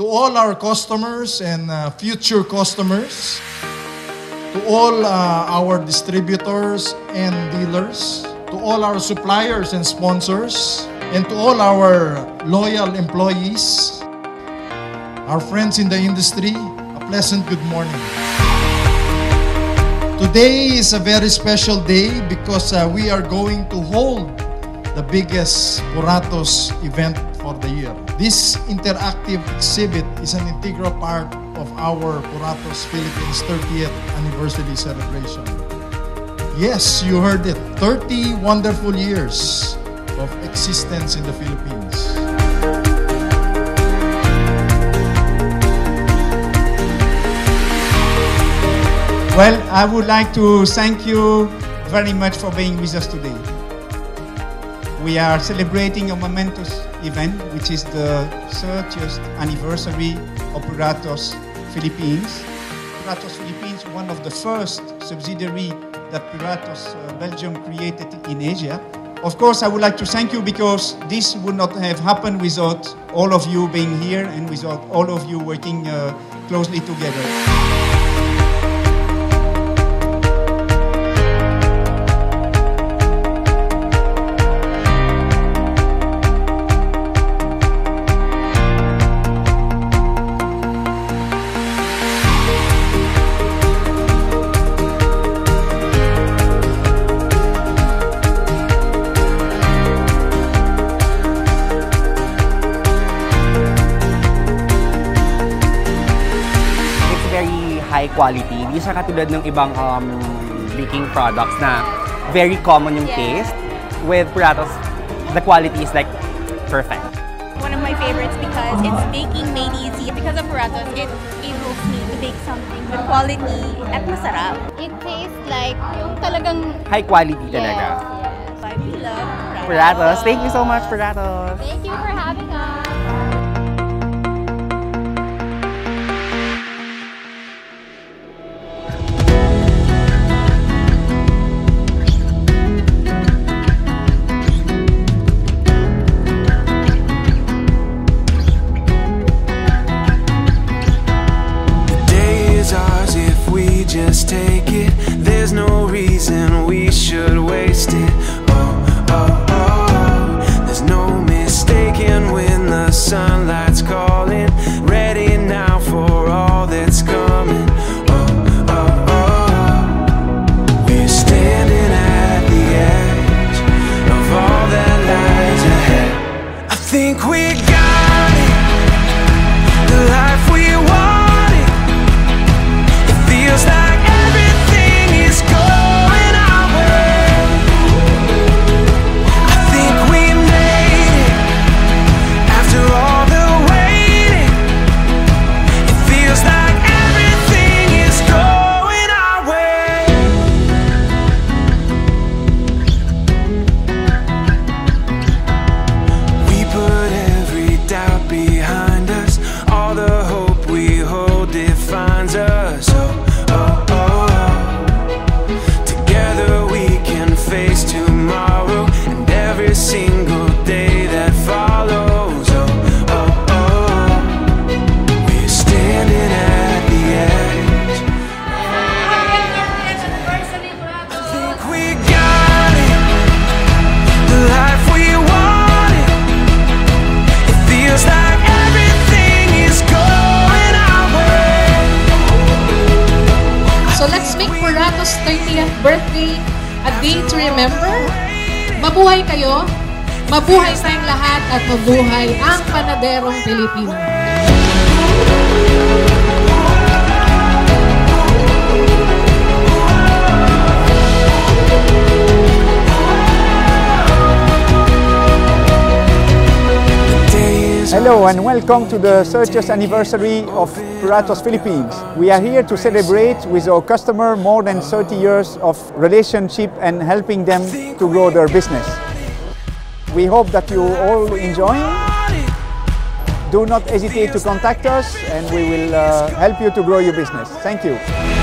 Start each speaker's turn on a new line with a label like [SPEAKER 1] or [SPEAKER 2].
[SPEAKER 1] to all our customers and uh, future customers, to all uh, our distributors and dealers, to all our suppliers and sponsors, and to all our loyal employees, our friends in the industry, a pleasant good morning. Today is a very special day because uh, we are going to hold the biggest Puratos event for the year. This interactive exhibit is an integral part of our Puratos Philippines 30th anniversary celebration. Yes, you heard it. 30 wonderful years of existence in the Philippines.
[SPEAKER 2] Well, I would like to thank you very much for being with us today. We are celebrating a momentous event, which is the 30th anniversary of Puratos Philippines. Puratos Philippines, one of the first subsidiary that Puratos uh, Belgium created in Asia. Of course, I would like to thank you because this would not have happened without all of you being here and without all of you working uh, closely together.
[SPEAKER 3] Quality. Hindi siya katulad ng ibang um, baking products na very common yung
[SPEAKER 4] Yeah.
[SPEAKER 3] taste. With Puratos, the quality is like perfect.
[SPEAKER 4] One of my favorites because it's baking made easy. Because of Puratos, it enables me to bake something with quality at masarap.
[SPEAKER 5] It tastes like yung talagang
[SPEAKER 3] High quality
[SPEAKER 5] Yes,
[SPEAKER 3] talaga.
[SPEAKER 5] yes.
[SPEAKER 4] I love Puratos.
[SPEAKER 3] Puratos, thank you so much, Puratos.
[SPEAKER 5] Thank you for having us.
[SPEAKER 6] Take it. There's no reason we should waste it. Oh, oh, oh. There's no mistaking when the sunlight's calling. Ready now for all that's coming. Oh, oh, oh. We're standing at the edge of all that lies ahead. I think we
[SPEAKER 7] birthday a day to remember. Mabuhay kayo, mabuhay tayong lahat at mabuhay ang panaderong Pilipino.
[SPEAKER 2] Hello and welcome to the 30th anniversary of Puratos Philippines. We are here to celebrate with our customer more than 30 years of relationship and helping them to grow their business. We hope that you all enjoy. Do not hesitate to contact us and we will uh, help you to grow your business. Thank you.